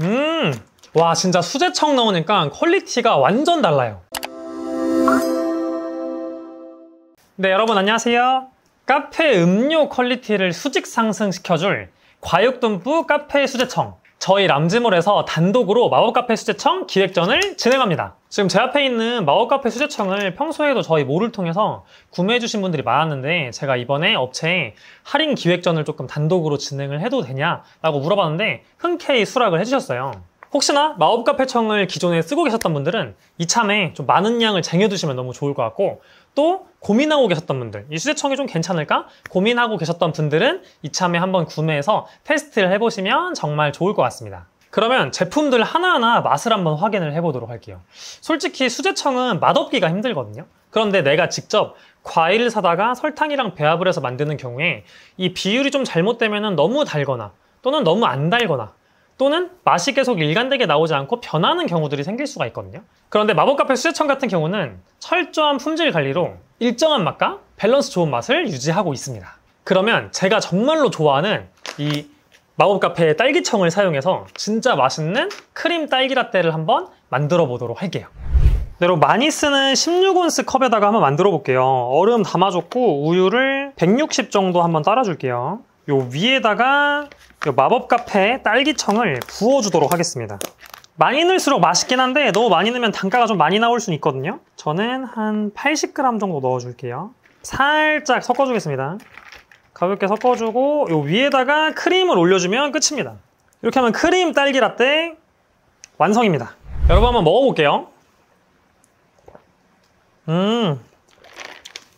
음, 와 진짜 수제청 넣으니까 퀄리티가 완전 달라요. 네, 여러분 안녕하세요. 카페 음료 퀄리티를 수직 상승시켜줄 과육듬뿍 카페 수제청. 저희 람즈몰에서 단독으로 마법카페 수제청 기획전을 진행합니다. 지금 제 앞에 있는 마법카페 수제청을 평소에도 저희 몰을 통해서 구매해주신 분들이 많았는데 제가 이번에 업체에 할인 기획전을 조금 단독으로 진행을 해도 되냐라고 물어봤는데 흔쾌히 수락을 해주셨어요. 혹시나 마법카페청을 기존에 쓰고 계셨던 분들은 이참에 좀 많은 양을 쟁여두시면 너무 좋을 것 같고 또 고민하고 계셨던 분들 이 수제청이 좀 괜찮을까? 고민하고 계셨던 분들은 이참에 한번 구매해서 테스트를 해보시면 정말 좋을 것 같습니다. 그러면 제품들 하나하나 맛을 한번 확인을 해보도록 할게요. 솔직히 수제청은 맛없기가 힘들거든요. 그런데 내가 직접 과일을 사다가 설탕이랑 배합을 해서 만드는 경우에 이 비율이 좀 잘못되면 너무 달거나 또는 너무 안 달거나 또는 맛이 계속 일관되게 나오지 않고 변하는 경우들이 생길 수가 있거든요. 그런데 마법카페 수제청 같은 경우는 철저한 품질 관리로 일정한 맛과 밸런스 좋은 맛을 유지하고 있습니다. 그러면 제가 정말로 좋아하는 이 마법카페 딸기청을 사용해서 진짜 맛있는 크림 딸기 라떼를 한번 만들어 보도록 할게요. 네, 여러분 많이 쓰는 16온스 컵에다가 한번 만들어 볼게요. 얼음 담아줬고 우유를 160 정도 한번 따라줄게요. 요 위에다가 마법 카페 딸기청을 부어주도록 하겠습니다. 많이 넣을수록 맛있긴 한데 너무 많이 넣으면 단가가 좀 많이 나올 수는 있거든요. 저는 한 80g 정도 넣어줄게요. 살짝 섞어주겠습니다. 가볍게 섞어주고 요 위에다가 크림을 올려주면 끝입니다. 이렇게 하면 크림 딸기 라떼 완성입니다. 여러분 한번 먹어볼게요. 음,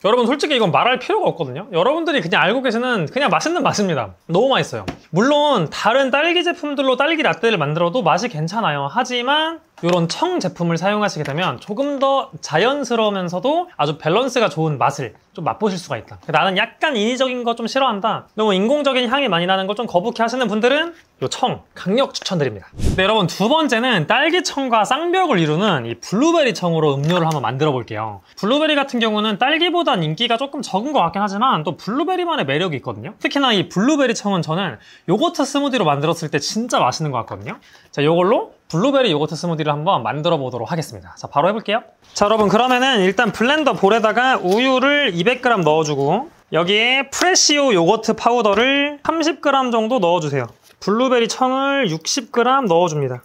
여러분 솔직히 이건 말할 필요가 없거든요. 여러분들이 그냥 알고 계시는 그냥 맛있는 맛입니다. 너무 맛있어요. 물론 다른 딸기 제품들로 딸기 라떼를 만들어도 맛이 괜찮아요. 하지만 이런 청 제품을 사용하시게 되면 조금 더 자연스러우면서도 아주 밸런스가 좋은 맛을 좀 맛보실 수가 있다. 나는 약간 인위적인 거 좀 싫어한다. 너무 인공적인 향이 많이 나는 걸 좀 거북해 하시는 분들은 이청 강력 추천드립니다. 네 여러분 두 번째는 딸기청과 쌍벽을 이루는 이 블루베리 청으로 음료를 한번 만들어 볼게요. 블루베리 같은 경우는 딸기보단 인기가 조금 적은 것 같긴 하지만 또 블루베리만의 매력이 있거든요. 특히나 이 블루베리 청은 저는 요거트 스무디로 만들었을 때 진짜 맛있는 것 같거든요. 자 요걸로 블루베리 요거트 스무디를 한번 만들어 보도록 하겠습니다. 자 바로 해볼게요. 자 여러분 그러면은 일단 블렌더 볼에다가 우유를 200g 넣어주고 여기에 프레시오 요거트 파우더를 30g 정도 넣어주세요. 블루베리 청을 60g 넣어줍니다.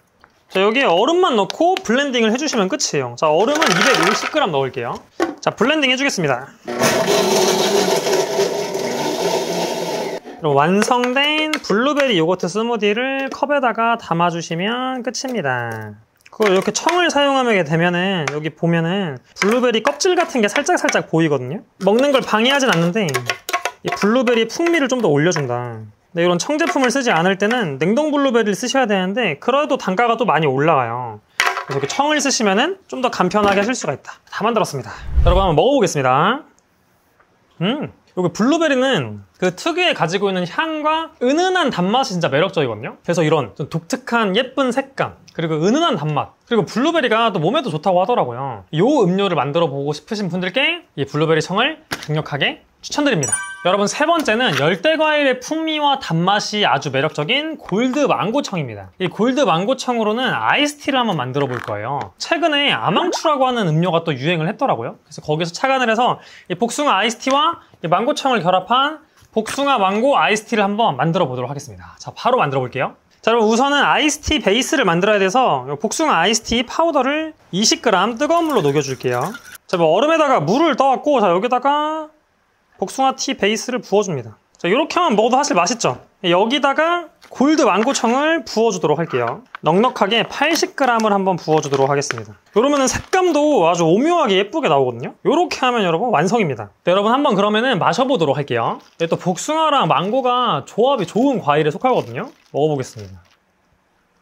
자 여기에 얼음만 넣고 블렌딩을 해주시면 끝이에요. 자 얼음은 250g 넣을게요. 자 블렌딩 해주겠습니다 완성된 블루베리 요거트 스무디를 컵에다가 담아주시면 끝입니다. 그리고 이렇게 청을 사용하게 되면은 여기 보면은 블루베리 껍질 같은 게 살짝 살짝 보이거든요. 먹는 걸 방해하진 않는데 이 블루베리 풍미를 좀 더 올려준다. 네, 이런 청 제품을 쓰지 않을 때는 냉동 블루베리를 쓰셔야 되는데 그래도 단가가 또 많이 올라가요. 그래서 이렇게 청을 쓰시면은 좀더 간편하게 하실 수가 있다. 다 만들었습니다. 여러분 한번 먹어보겠습니다. 음, 여기 블루베리는 그 특유의 가지고 있는 향과 은은한 단맛이 진짜 매력적이거든요. 그래서 이런 좀 독특한 예쁜 색감 그리고 은은한 단맛 그리고 블루베리가 또 몸에도 좋다고 하더라고요. 이 음료를 만들어 보고 싶으신 분들께 이 블루베리 청을 강력하게 추천드립니다. 여러분 세 번째는 열대과일의 풍미와 단맛이 아주 매력적인 골드 망고청입니다. 이 골드 망고청으로는 아이스티를 한번 만들어 볼 거예요. 최근에 아망추라고 하는 음료가 또 유행을 했더라고요. 그래서 거기서 착안을 해서 이 복숭아 아이스티와 이 망고청을 결합한 복숭아 망고 아이스티를 한번 만들어 보도록 하겠습니다. 자, 바로 만들어 볼게요. 자, 그럼 우선은 아이스티 베이스를 만들어야 돼서 복숭아 아이스티 파우더를 20g 뜨거운 물로 녹여줄게요. 자, 뭐 얼음에다가 물을 떠갖고 자, 여기다가 복숭아 티 베이스를 부어줍니다. 자, 이렇게 하면 먹어도 사실 맛있죠? 여기다가 골드 망고청을 부어주도록 할게요. 넉넉하게 80g을 한번 부어주도록 하겠습니다. 이러면 색감도 아주 오묘하게 예쁘게 나오거든요. 이렇게 하면 여러분 완성입니다. 네, 여러분 한번 그러면 마셔보도록 할게요. 또 복숭아랑 망고가 조합이 좋은 과일에 속하거든요. 먹어보겠습니다.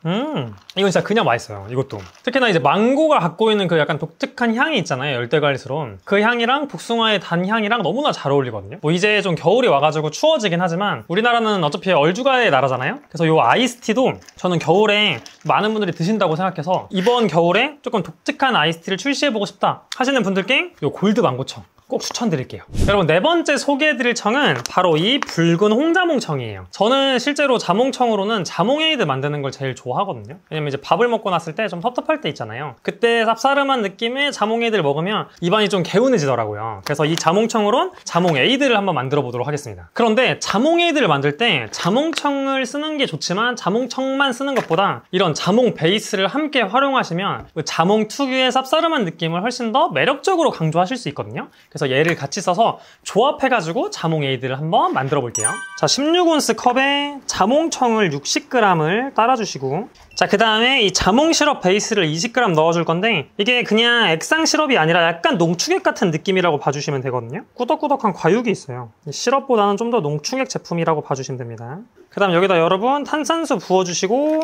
음. 이건 진짜 그냥 맛있어요 이것도. 특히나 이제 망고가 갖고 있는 그 약간 독특한 향이 있잖아요 열대과일스러운 그 향이랑 복숭아의 단향이랑 너무나 잘 어울리거든요. 뭐 이제 좀 겨울이 와가지고 추워지긴 하지만 우리나라는 어차피 얼주가의 나라잖아요. 그래서 이 아이스티도 저는 겨울에 많은 분들이 드신다고 생각해서 이번 겨울에 조금 독특한 아이스티를 출시해보고 싶다 하시는 분들께 이 골드 망고청 꼭 추천드릴게요. 여러분 네 번째 소개해드릴 청은 바로 이 붉은 홍자몽청이에요. 저는 실제로 자몽청으로는 자몽에이드 만드는 걸 제일 좋아하거든요. 왜냐면 이제 밥을 먹고 났을 때 좀 텁텁할 때 있잖아요. 그때 쌉싸름한 느낌의 자몽에이드를 먹으면 입안이 좀 개운해지더라고요. 그래서 이 자몽청으론 자몽에이드를 한번 만들어 보도록 하겠습니다. 그런데 자몽에이드를 만들 때 자몽청을 쓰는 게 좋지만 자몽청만 쓰는 것보다 이런 자몽 베이스를 함께 활용하시면 그 자몽 특유의 쌉싸름한 느낌을 훨씬 더 매력적으로 강조하실 수 있거든요. 그래서 얘를 같이 써서 조합해가지고 자몽 에이드를 한번 만들어 볼게요. 자, 16온스 컵에 자몽청을 60g을 따라주시고 자, 그 다음에 이 자몽 시럽 베이스를 20g 넣어줄 건데 이게 그냥 액상 시럽이 아니라 약간 농축액 같은 느낌이라고 봐주시면 되거든요. 꾸덕꾸덕한 과육이 있어요. 시럽보다는 좀 더 농축액 제품이라고 봐주시면 됩니다. 그 다음 여기다 여러분 탄산수 부어주시고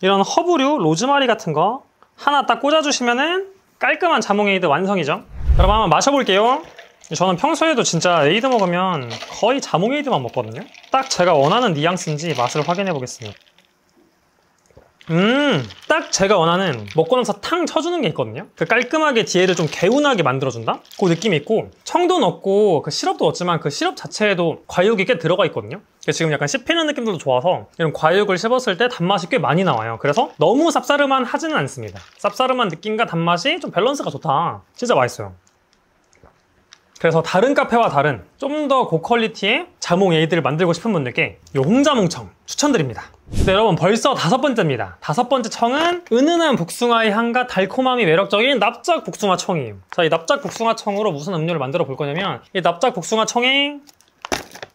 이런 허브류, 로즈마리 같은 거 하나 딱 꽂아주시면은 깔끔한 자몽 에이드 완성이죠. 여러분 한번 마셔볼게요. 저는 평소에도 진짜 에이드 먹으면 거의 자몽 에이드만 먹거든요. 딱 제가 원하는 뉘앙스인지 맛을 확인해 보겠습니다. 음, 딱 제가 원하는 먹고 나서 탁 쳐주는 게 있거든요. 그 깔끔하게 뒤에를 좀 개운하게 만들어준다? 그 느낌이 있고, 청도 넣고, 그 시럽도 넣었지만 그 시럽 자체에도 과육이 꽤 들어가 있거든요. 지금 약간 씹히는 느낌도 좋아서 이런 과육을 씹었을 때 단맛이 꽤 많이 나와요. 그래서 너무 쌉싸름한 하지는 않습니다. 쌉싸름한 느낌과 단맛이 좀 밸런스가 좋다. 진짜 맛있어요. 그래서 다른 카페와 다른 좀 더 고quality의 자몽 에이드를 만들고 싶은 분들께 이 홍자몽청 추천드립니다. 네, 여러분 벌써 다섯 번째입니다. 다섯 번째 청은 은은한 복숭아의 향과 달콤함이 매력적인 납작 복숭아 청이에요. 자, 이 납작 복숭아 청으로 무슨 음료를 만들어 볼 거냐면 이 납작 복숭아 청에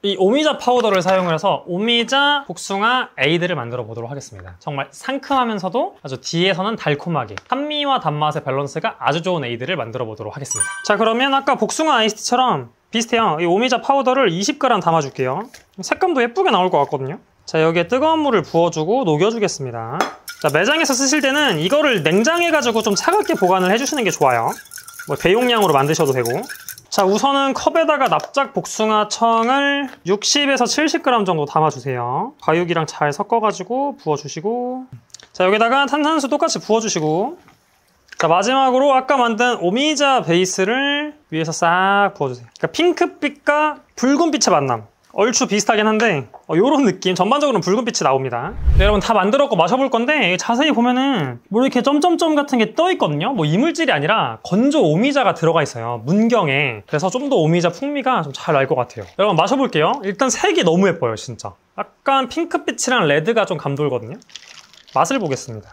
이 오미자 파우더를 사용을 해서 오미자 복숭아 에이드를 만들어 보도록 하겠습니다. 정말 상큼하면서도 아주 뒤에서는 달콤하게 산미와 단맛의 밸런스가 아주 좋은 에이드를 만들어 보도록 하겠습니다. 자 그러면 아까 복숭아 아이스티처럼 비슷해요. 이 오미자 파우더를 20g 담아줄게요. 색감도 예쁘게 나올 것 같거든요. 자 여기에 뜨거운 물을 부어주고 녹여주겠습니다. 자 매장에서 쓰실 때는 이거를 냉장해가지고 좀 차갑게 보관을 해주시는 게 좋아요. 뭐 대용량으로 만드셔도 되고 자 우선은 컵에다가 납작 복숭아 청을 60에서 70g 정도 담아주세요. 과육이랑 잘 섞어가지고 부어주시고. 자 여기다가 탄산수 똑같이 부어주시고. 자 마지막으로 아까 만든 오미자 베이스를 위에서 싹 부어주세요. 그러니까 핑크빛과 붉은빛의 만남 얼추 비슷하긴 한데 이런 어, 느낌 전반적으로 붉은빛이 나옵니다. 네, 여러분 다 만들었고 마셔볼 건데 자세히 보면은 뭐 이렇게 점점점 같은 게 떠 있거든요? 뭐 이물질이 아니라 건조 오미자가 들어가 있어요 문경에. 그래서 좀 더 오미자 풍미가 좀 잘 날 것 같아요. 여러분 마셔볼게요. 일단 색이 너무 예뻐요 진짜. 약간 핑크빛이랑 레드가 좀 감돌거든요? 맛을 보겠습니다.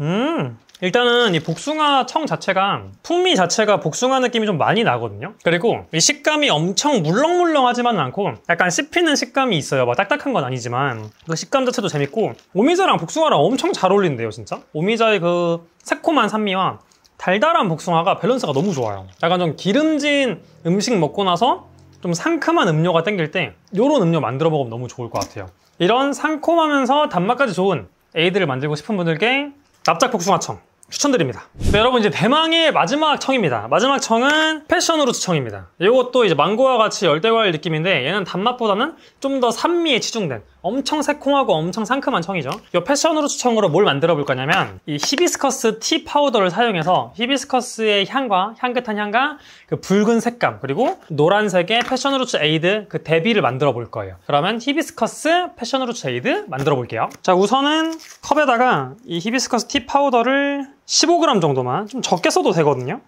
음 일단은 이 복숭아 청 자체가 풍미 자체가 복숭아 느낌이 좀 많이 나거든요. 그리고 이 식감이 엄청 물렁물렁하지만은 않고 약간 씹히는 식감이 있어요. 막 딱딱한 건 아니지만. 그 식감 자체도 재밌고 오미자랑 복숭아랑 엄청 잘 어울린대요 진짜. 오미자의 그 새콤한 산미와 달달한 복숭아가 밸런스가 너무 좋아요. 약간 좀 기름진 음식 먹고 나서 좀 상큼한 음료가 땡길 때 이런 음료 만들어 먹으면 너무 좋을 것 같아요. 이런 상콤하면서 단맛까지 좋은 에이드를 만들고 싶은 분들께 납작 복숭아청 추천드립니다. 네, 여러분 이제 대망의 마지막 청입니다. 마지막 청은 패션후르츠 청입니다. 이것도 이제 망고와 같이 열대과일 느낌인데 얘는 단맛보다는 좀 더 산미에 치중된 엄청 새콤하고 엄청 상큼한 청이죠. 이 패션후르츠 청으로 뭘 만들어 볼 거냐면 이 히비스커스 티 파우더를 사용해서 히비스커스의 향과 향긋한 향과 그 붉은 색감 그리고 노란색의 패션후르츠 에이드 그 대비를 만들어 볼 거예요. 그러면 히비스커스 패션후르츠 에이드 만들어 볼게요. 자 우선은 컵에다가 이 히비스커스 티 파우더를 15g 정도만 좀 적게 써도 되거든요.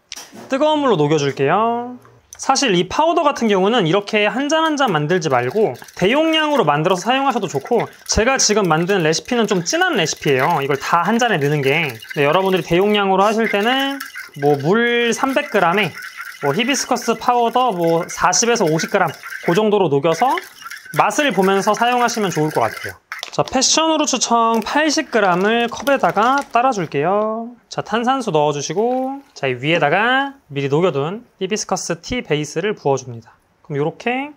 뜨거운 물로 녹여줄게요. 사실 이 파우더 같은 경우는 이렇게 한잔 한 잔 만들지 말고 대용량으로 만들어서 사용하셔도 좋고 제가 지금 만든 레시피는 좀 진한 레시피예요 이걸 다 한 잔에 넣는 게 네, 여러분들이 대용량으로 하실 때는 뭐 물 300g에 뭐 히비스커스 파우더 뭐 40에서 50g 그 정도로 녹여서 맛을 보면서 사용하시면 좋을 것 같아요 자, 패션후르츠 청 80g을 컵에다가 따라줄게요. 자, 탄산수 넣어주시고, 자, 이 위에다가 미리 녹여둔 히비스커스 티 베이스를 부어줍니다. 그럼 이렇게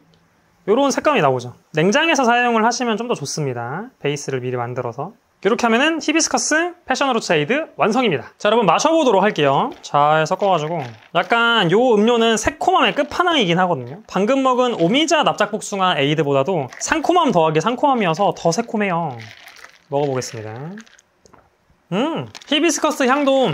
이런 색감이 나오죠. 냉장에서 사용을 하시면 좀 더 좋습니다. 베이스를 미리 만들어서. 이렇게 하면은 히비스커스 패션으로 체이드 완성입니다. 자 여러분 마셔보도록 할게요. 잘 섞어가지고 약간 요 음료는 새콤함의 끝판왕이긴 하거든요. 방금 먹은 오미자 납작복숭아 에이드보다도 상콤함 더하기 상콤함이어서 더 새콤해요. 먹어보겠습니다. 음 히비스커스 향도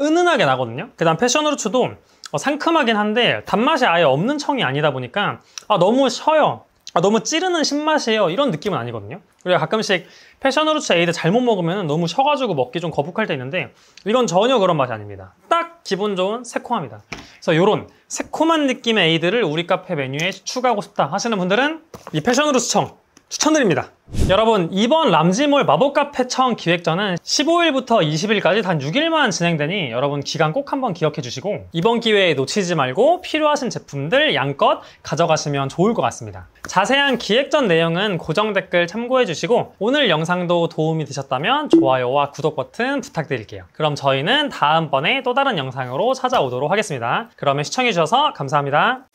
은은하게 나거든요. 그 다음 패션으로츠도 어, 상큼하긴 한데 단맛이 아예 없는 청이 아니다 보니까 아, 너무 셔요. 아, 너무 찌르는 신맛이에요. 이런 느낌은 아니거든요. 그리고 가끔씩 패션후르츠 에이드 잘못 먹으면 너무 셔가지고 먹기 좀 거북할 때 있는데 이건 전혀 그런 맛이 아닙니다. 딱 기분 좋은 새콤함이다. 그래서 이런 새콤한 느낌의 에이드를 우리 카페 메뉴에 추가하고 싶다 하시는 분들은 이 패션후르츠 청 추천드립니다. 여러분 이번 람지몰 마법카페 청 기획전은 15일부터 20일까지 단 6일만 진행되니 여러분 기간 꼭 한번 기억해 주시고 이번 기회에 놓치지 말고 필요하신 제품들 양껏 가져가시면 좋을 것 같습니다. 자세한 기획전 내용은 고정 댓글 참고해 주시고 오늘 영상도 도움이 되셨다면 좋아요와 구독 버튼 부탁드릴게요. 그럼 저희는 다음번에 또 다른 영상으로 찾아오도록 하겠습니다. 그러면 시청해 주셔서 감사합니다.